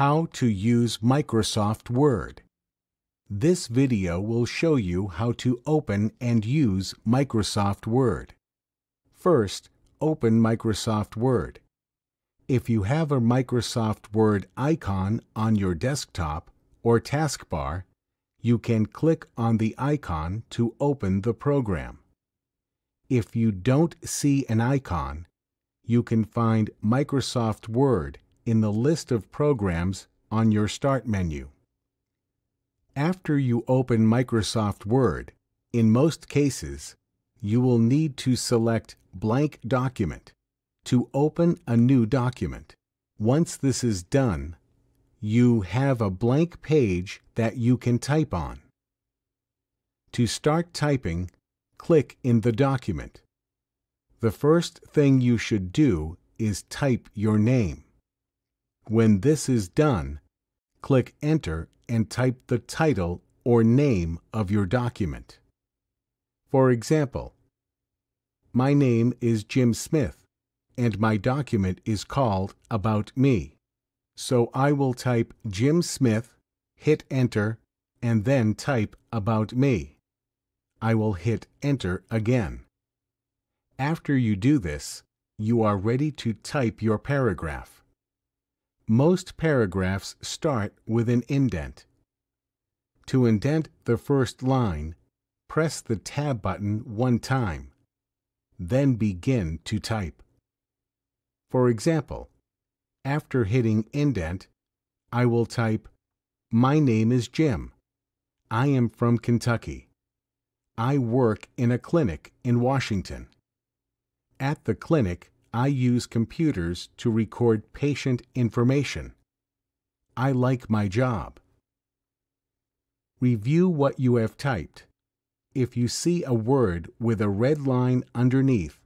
How to use Microsoft Word. This video will show you how to open and use Microsoft Word. First, open Microsoft Word. If you have a Microsoft Word icon on your desktop or taskbar, you can click on the icon to open the program. If you don't see an icon, you can find Microsoft Word in the list of programs on your Start menu. After you open Microsoft Word, in most cases, you will need to select Blank Document to open a new document. Once this is done, you have a blank page that you can type on. To start typing, click in the document. The first thing you should do is type your name. When this is done, click Enter and type the title or name of your document. For example, my name is Jim Smith, and my document is called About Me. So I will type Jim Smith, hit Enter, and then type About Me. I will hit Enter again. After you do this, you are ready to type your paragraph. Most paragraphs start with an indent. To indent the first line, press the Tab button one time. Then begin to type. For example, after hitting indent, I will type, My name is Jim. I am from Kentucky. I work in a clinic in Washington. At the clinic, I use computers to record patient information. I like my job. Review what you have typed. If you see a word with a red line underneath,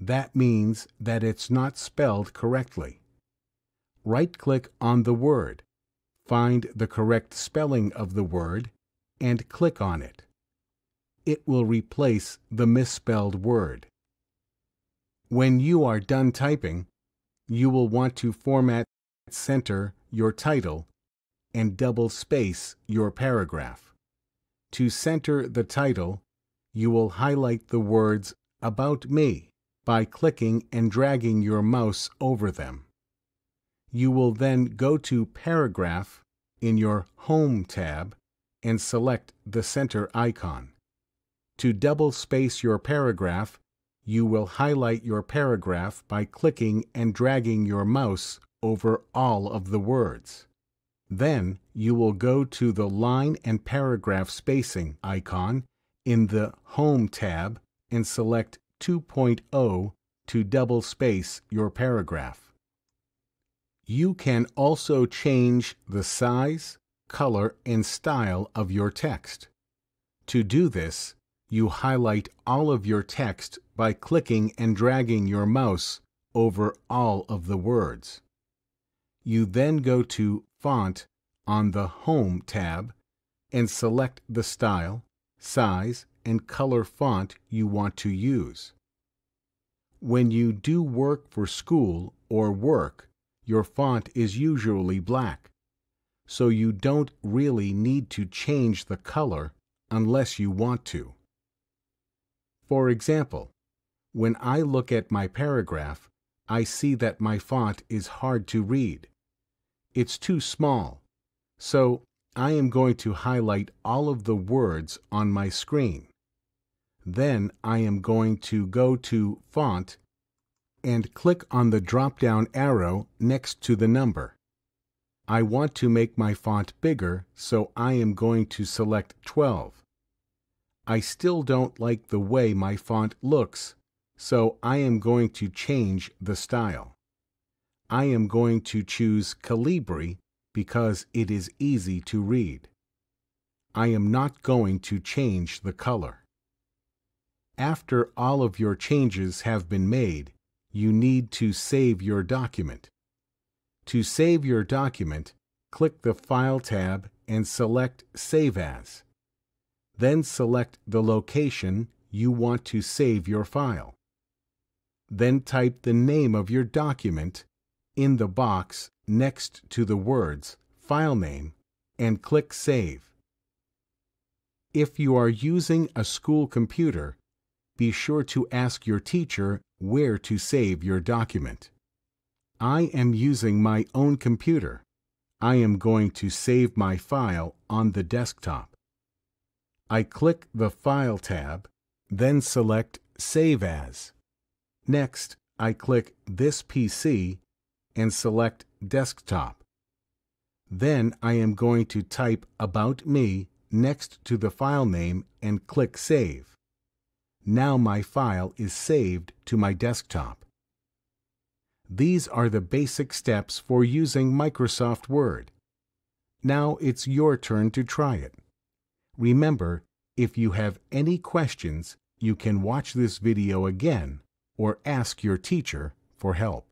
that means that it's not spelled correctly. Right-click on the word, find the correct spelling of the word, and click on it. It will replace the misspelled word. When you are done typing, you will want to format center your title and double space your paragraph. To center the title, you will highlight the words About Me by clicking and dragging your mouse over them. You will then go to Paragraph in your Home tab and select the center icon. To double space your paragraph, you will highlight your paragraph by clicking and dragging your mouse over all of the words. Then you will go to the line and paragraph spacing icon in the Home tab and select 2.0 to double space your paragraph. You can also change the size, color, and style of your text. To do this, you highlight all of your text by clicking and dragging your mouse over all of the words. You then go to Font on the Home tab and select the style, size, and color font you want to use. When you do work for school or work, your font is usually black, so you don't really need to change the color unless you want to. For example, when I look at my paragraph, I see that my font is hard to read. It's too small, so I am going to highlight all of the words on my screen. Then I am going to go to Font and click on the drop-down arrow next to the number. I want to make my font bigger, so I am going to select 12. I still don't like the way my font looks, so I am going to change the style. I am going to choose Calibri because it is easy to read. I am not going to change the color. After all of your changes have been made, you need to save your document. To save your document, click the File tab and select Save As. Then select the location you want to save your file. Then type the name of your document in the box next to the words File Name and click Save. If you are using a school computer, be sure to ask your teacher where to save your document. I am using my own computer. I am going to save my file on the desktop. I click the File tab, then select Save As. Next, I click This PC and select Desktop. Then I am going to type About Me next to the file name and click Save. Now my file is saved to my desktop. These are the basic steps for using Microsoft Word. Now it's your turn to try it. Remember, if you have any questions, you can watch this video again or ask your teacher for help.